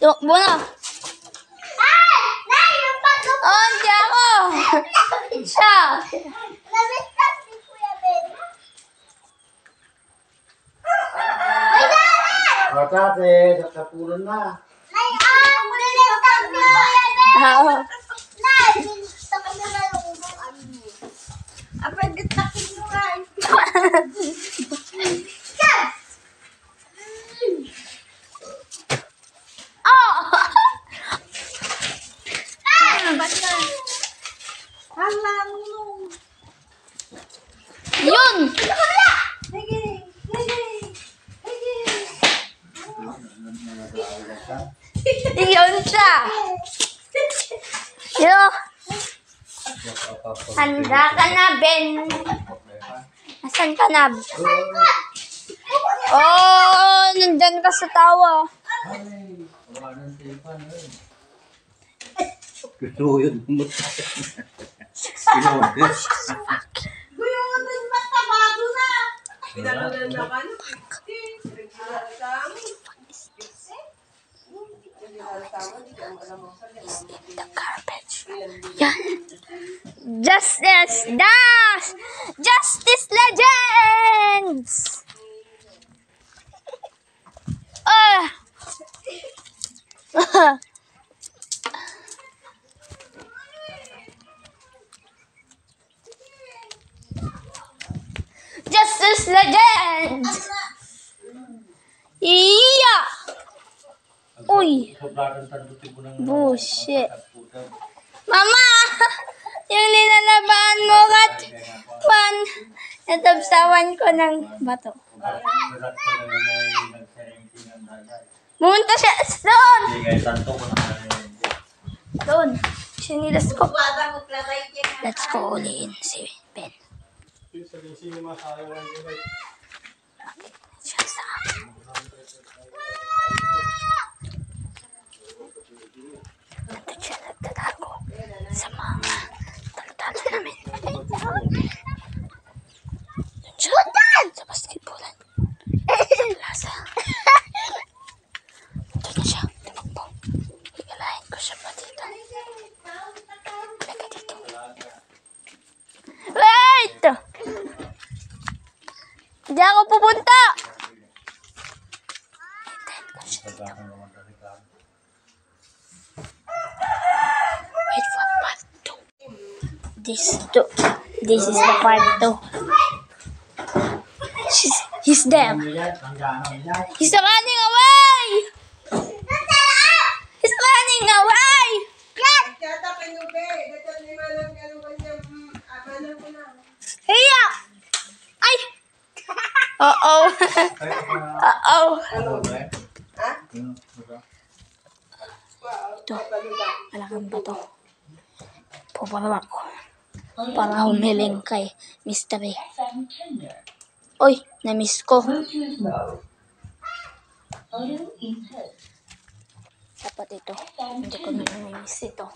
너 뭐야? 아! 나 이거 빠 언제고? 자. Kata teh, kata pulun lah. Yun! Wala! Sige, sige, sige. Nag-aaral ka. Yun siya. Yo. Handa ka na, Ben. Nasaan ka na? Oh, nandyan ka sa tawa. Gusto yun mo. Sinunod. Kuya, yung matabago na? Pinalunan na ka ng 50. Nagkinalasama. Nagkinalasama, di ka In the garbage. Yeah. Justice Dash! Justice Legends! Uh. Justice Legends! Yeah. Uy! Bullshit. Mama! Yung nilalabaan mo kat pan natabsawan ko ng bato. Pumunta siya doon! Doon. Sinilas ko. Let's go uliin si Ben. Siya sa akin. Doon siya nagtatago sa mga talo-talo namin. Doon siya sa basketballan. Lasa. Doon na siya. Tumakbo. Higalahin ko siya pa dito. Halika dito. Wait! Hindi ako pupunta! Wait for part 2. This two. This is the part 2. She's, he's there. He's running away! He's running away! Kata ka nyo, be. Dapat ni Manang ano ba niya, mm, ah, Manang ko na. Hiya! Ay! Uh-oh. Ha? Ito. Malaking bato. Puparawa ko. Para humiling kay Mystery. Uy, na-miss ko. Dapat ito. Hindi ko na na-miss ito.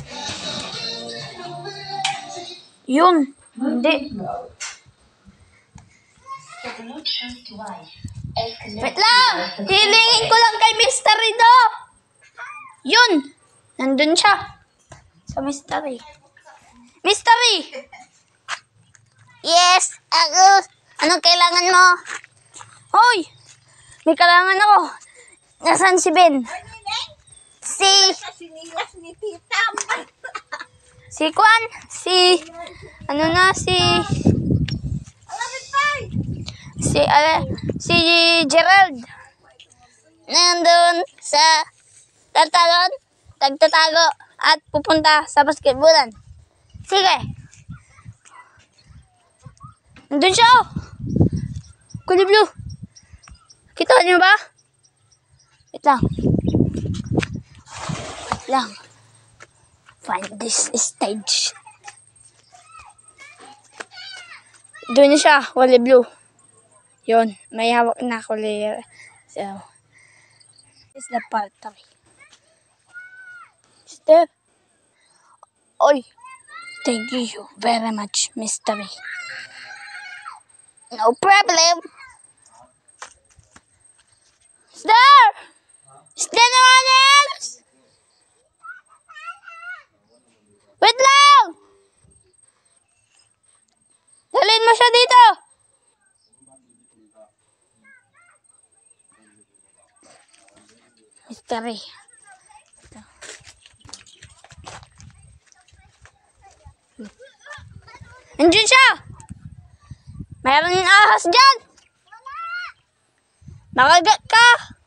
Yun. Hindi. Wait lang! Hilingin ko lang kay Mystery do! Yun! Nandun siya. Sa Mystery. Mystery! Yes! Ako! Anong kailangan mo? Hoy! May kailangan ako. Nasaan si Ben? Si... Si Kwan? Si... Ano na? Si... Si... ala si Gerald. Nandun sa... Tatalon. Tagtatago. At pupunta sa basketballan. Sige. Nandun siya oh. Kulay blue. Kita niyo ba? Wait lang. Wait lang. Find this stage. Doon na siya, kulay blue. Yun, may hawak na kulay. So, this is the part 3. mister. Oy, thank you very much, mystery. No problem. Is 3. Ito. Andiyan siya! Mayroon ahas dyan! Makagat ka!